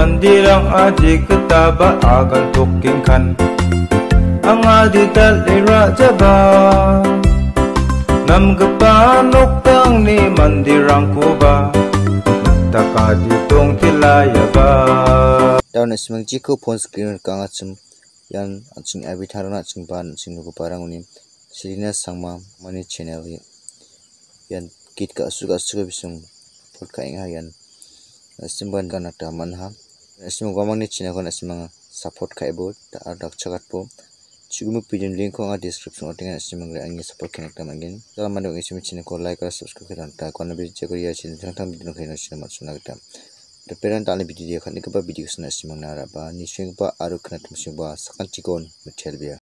Mandirang adi ketaba akan tuking kan Ang adi talira jaba Nam kepanok tang ni mandirang kuba Taka ditong tilaya ba daun asmang jiko phone screen ka nga chum yan aching abi tharana ching ban ching nu parang uni sirina sangma mani channel yan kit ka su ka su ka bisung phot ka inga yan asimban ka na ta man ha asim gomang ni china kon asimang support ka ebo ta adak chagat po chigumu pidin link ko nga description otinga asimang re angi support kena ta mangin jala mando ngi chimi china ko like ka subscribe ka ta kon na bi che ko ya chin thang thang bidin ko ina china mat suna ta the parent tali video dia kan ni ka ba video na ra ba ni ba aru kana tum sing ba sakan chikon mitel bia